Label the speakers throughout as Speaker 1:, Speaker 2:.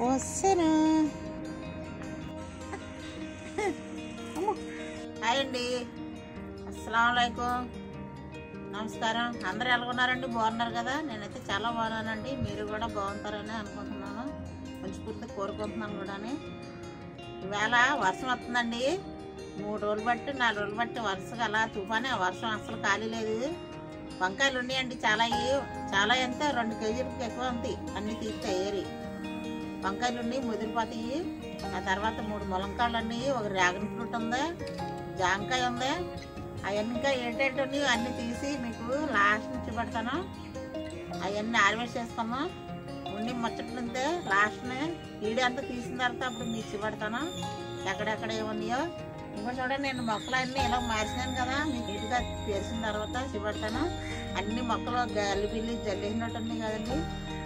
Speaker 1: వస్తాను హాయ్ అండి. అస్సలం నమస్కారం. అందరూ ఎలాగున్నారండి? బాగున్నారు కదా? నేనైతే చాలా బాగున్నానండి. మీరు కూడా బాగుంటారని అనుకుంటున్నాను. మనస్ఫూర్తి కోరుకుంటున్నాను కూడా ఈవేళ వర్షం వస్తుందండి. మూడు రోజులు బట్టి నాలుగు రోజులు బట్టి వరుసగా అలా తుఫానే. ఆ వర్షం అసలు ఖాళీ లేదు. వంకాయలు ఉన్నాయండి చాలా చాలా ఎంత? రెండు కేజీలకు ఎక్కువ ఉంది. అన్ని తీస్తే ఏరి. వంకాయలు ఉన్నాయి ముదిరిపోతాయి. ఆ తర్వాత మూడు ములంకాయలు ఉన్నాయి ఒక డ్రాగన్ ఫ్రూట్ ఉంది జామకాయ ఉంది. అవన్నీ ఇంకా ఏంటంటే ఉన్నాయి అన్నీ తీసి మీకు లాస్ట్ నుంచి పెడతాను. అవన్నీ హార్వెస్ట్ చేసుకున్నాం ఉండి ముచ్చట్లుంటే లాస్ట్ని ఈడి అంతా తీసిన తర్వాత అప్పుడు మీకు చూపెడతాను. ఎక్కడెక్కడ ఏమున్నాయో. ఇంకో చూడండి నేను మొక్కలు అన్నీ ఇలా మార్చినాను కదా మీకు నీట్గా తెరిచిన తర్వాత చూపెడతాను. అన్ని మొక్కలు గల్లి పిల్లి జల్లేసినట్టు ఉన్నాయి కదండి.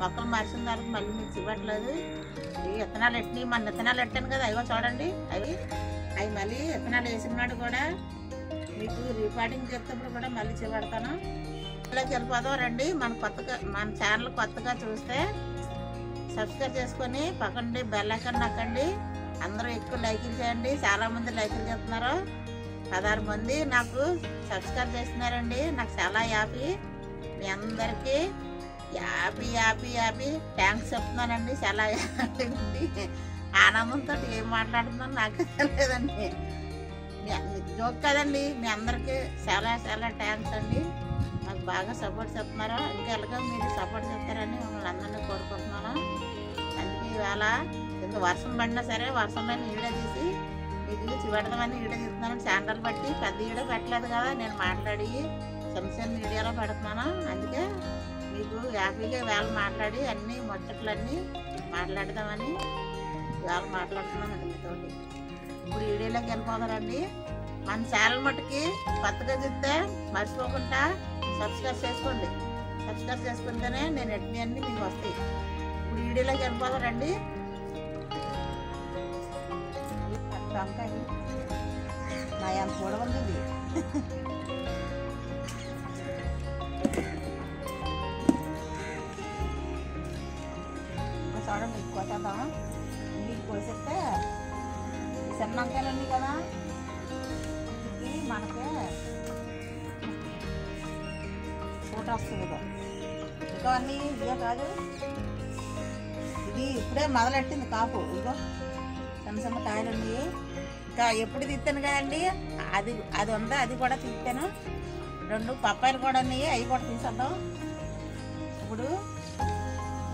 Speaker 1: మొక్కలు మార్చిన తర్వాత మళ్ళీ మీకు చూపెట్టలేదు ఈ విత్తనాలు ఎట్టి మన విత్తనాలు ఎట్టాను కదా? అవి చూడండి. అవి అవి మళ్ళీ విత్తనాలు వేసినాడు కూడా మీకు రికార్డింగ్ చేసేటప్పుడు కూడా మళ్ళీ చూపెడతాను. ఇలా వెళ్ళిపోదాం రండి. మన కొత్తగా మన ఛానల్ కొత్తగా చూస్తే సబ్స్క్రైబ్ చేసుకొని పక్కండి బెల్ ఐకన్ నక్కండి. అందరూ ఎక్కువ లైకులు చేయండి. చాలామంది లైకులు చేస్తున్నారు. పదహారు మంది నాకు సబ్స్క్రైబ్ చేస్తున్నారండి. నాకు చాలా హ్యాపీ. మీ అందరికీ యాపీ హ్యాపీ యాపీ. థ్యాంక్స్ చెప్తున్నానండి చాలా హ్యాపీ ఉంది. ఆనందంతో ఏం మాట్లాడుతున్నాను నాకు తెలియదండి. జోక్ కదండి మీ అందరికీ చాలా చాలా థ్యాంక్స్ అండి. నాకు బాగా సపోర్ట్ చెప్తున్నారా ఇంకా ఎలాగో మీరు సపోర్ట్ చేస్తారని మిమ్మల్ని అందరినీ కోరుకుంటున్నాను. అందుకే ఇవాళ ఇంత వర్షం పడినా సరే వర్షంలో ఈడ తీసి మీకు చివడదామని ఈడ తీస్తున్నాను. శాండల్ బట్టి పెద్ద ఈడ పెట్టలేదు కదా నేను మాట్లాడి చిన్న మీడియాలో పెడుతున్నాను? అందుకే మీకు హ్యాపీగా వేళ మాట్లాడి అన్ని ముచ్చట్లన్నీ మాట్లాడదామని వేళ మాట్లాడుతున్నానండి మీతో ఇప్పుడు వీడియోలోకి వెళ్ళిపోతారండి మన ఛానల్ మట్టుకి కొత్తగా చూస్తే మర్చిపోకుండా సబ్స్క్రైబ్ చేసుకోండి. సబ్స్క్రైబ్ చేసుకుంటేనే నేను ఎట్టి అన్నీ మీకు వస్తాయి. ఇప్పుడు వీడియోలోకి వెళ్ళిపోతారండి వంకాయ నా ఎంత కూడా ఉంది ఇది ఇంకా చూడండి మీకు కొట్టేద్దాం మీకు కోసేస్తే చిన్న వంకాయలు ఉన్నాయి కదా? ఇది మనకి పూట వస్తుంది కదా ఇంకా అన్నీ ఇదే కాదు. ఇది ఇప్పుడే మొదలెట్టింది కాపు. ఇదిగో చిన్న చిన్న కాయలు ఉన్నాయి ఇంకా ఎప్పుడు తీస్తాను కదండి? అది అది ఉందా? అది కూడా తీస్తాను. రెండు పప్పాయిలు కూడా ఉన్నాయి. అవి కూడా తీసేద్దాం. ఇప్పుడు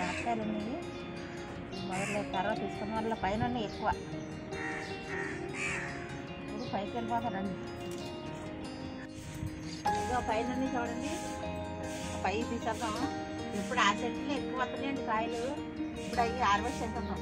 Speaker 1: ఇంకా ఉన్నాయి మొదలు తర్వాత తీసుకున్న వల్ల పైన ఉన్నాయి ఎక్కువ. ఇప్పుడు పైకి వెళ్ళిపోతారండి ఇదిగో పైన చూడండి. పై తీసేద్దాం ఇప్పుడు ఆ చెట్లు ఎక్కువ వస్తున్నాయండి కాయలు. ఇప్పుడు అవి హార్వెస్ట్ చేసేద్దాం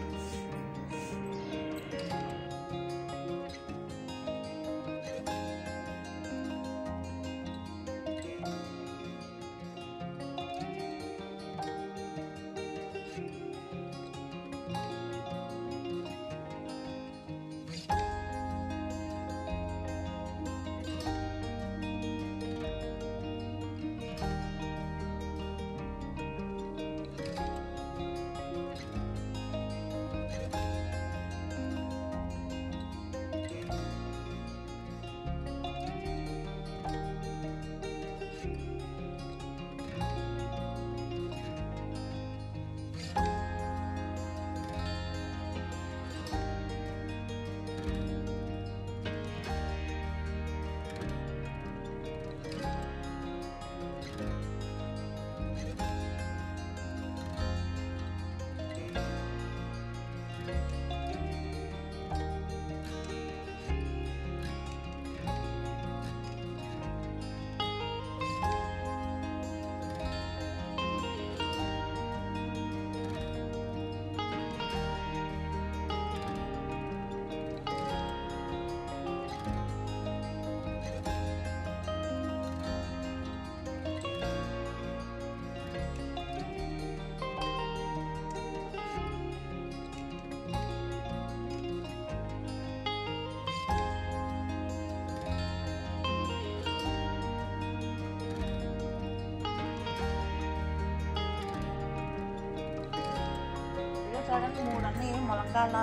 Speaker 1: చూడండి మూడు అన్ని ములంకాళ్ళ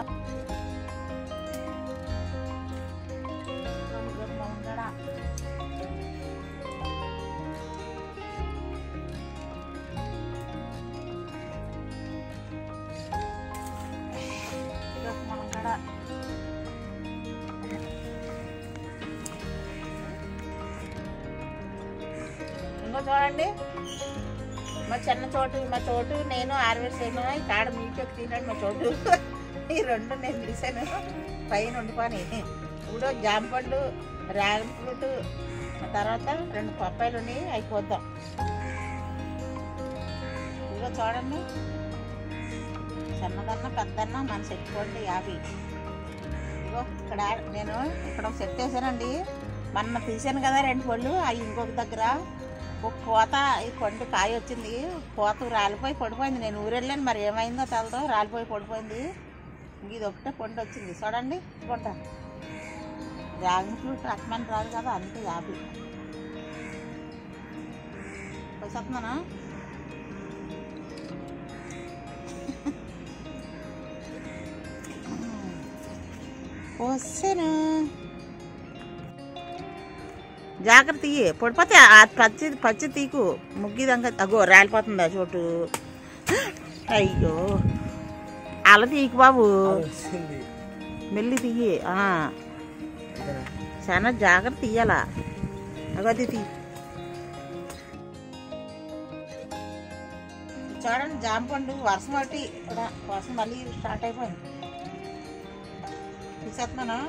Speaker 1: ములంకాడ ఇదో ములంకాడ ఇంకో చూడండి మా చిన్న చోటు మా చోటు నేను ఆరవేసాను ఈ కాడ మీటోకి తిన్నాడు మా చోటు. ఈ రెండు నేను తీసాను పైన వండుకొని ఇప్పుడు జాంపండు డ్రాగన్ ఫ్రూట్ తర్వాత రెండు పప్పాయిలు ఉన్నాయి. అయిపోద్దాం ఇదిగో చూడండి. చిన్నదన్న పెద్దన్న మన చెట్టుకోండి యాభై. ఇదిగో ఇక్కడ నేను ఇక్కడ ఒక సెట్ వేసానండి. మొన్న తీసాను కదా రెండు పళ్ళు అవి ఇంకొక దగ్గర. పూత ఈ కొండ కాయ వచ్చింది. పూత రాలిపోయి పడిపోయింది. నేను ఊరెళ్ళాను. మరి ఏమైందో తెలదో రాలిపోయి పడిపోయింది. ఇది ఒకటే కొండ వచ్చింది. చూడండి కొండ. డ్రాగన్ ఫ్రూట్ రకమని రాదు కదా అంతే యాభై. వచ్చేస్తున్నానా వస్తాను జాగ్రత్త ఇయ్యి. పడిపోతే ఆ పచ్చి పచ్చి తీకు ముగ్గిదంగా అగో రాలిపోతుంది ఆ చోటు. అయ్యో. అలా తీకు బాబు. మెల్లి తీయి. చాలా జాగ్రత్త తీయాలా అగో అది తీ చూడండి జాంపండు వర్షం బట్టి ఇక్కడ వర్షం మళ్ళీ స్టార్ట్ అయిపోయింది. తీసేస్తున్నాను.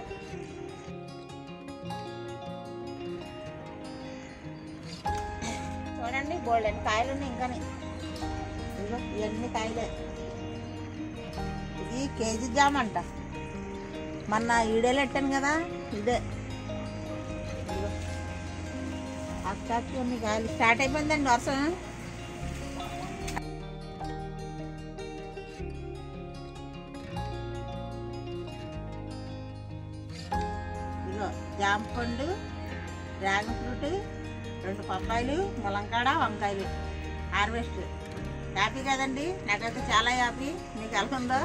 Speaker 1: బోల్డ్ కాయలు ఉన్నాయి ఇంకా ఇవన్నీ కాయలే. ఇది కేజీ జామ్ అంట. మొన్న ఈడేలు పెట్టాను కదా ఇదే. అక్కడ అక్కకి కొన్ని కాయలు. స్టార్ట్ అయిపోయిందండి వర్షం. జామ పండు డ్రాగన్ ఫ్రూట్ రెండు పప్పాయలు ములంకాడ వంకాయలు. హార్వెస్ట్. హ్యాపీ కదండి? నాకైతే చాలా హ్యాపీ. మీకు ఎలా ఉందో?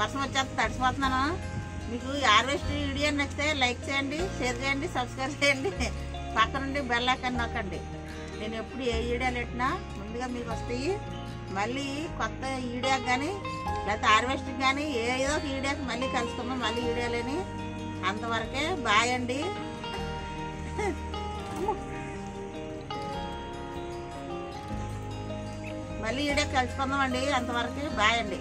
Speaker 1: వర్షం వచ్చేస్తే తడిసిపోతున్నాను. మీకు హార్వెస్ట్ వీడియో నచ్చితే లైక్ చేయండి షేర్ చేయండి సబ్స్క్రైబ్ చేయండి. పక్కనుండి బెల్ ఐకాన్ నొక్కండి. నేను ఎప్పుడు ఏ వీడియోలు పెట్టినా ముందుగా మీకు వస్తాయి. మళ్ళీ కొత్త వీడియోకి కానీ లేకపోతే హార్వెస్ట్కి కానీ ఏదో ఒక వీడియోకి మళ్ళీ కలుసుకుందాం. మళ్ళీ వీడియోలని. అంతవరకే బాయ్ అండి. మళ్ళీ వీడియో కలుసుకుందాం అండి అంతవరకు బాయ్ అండి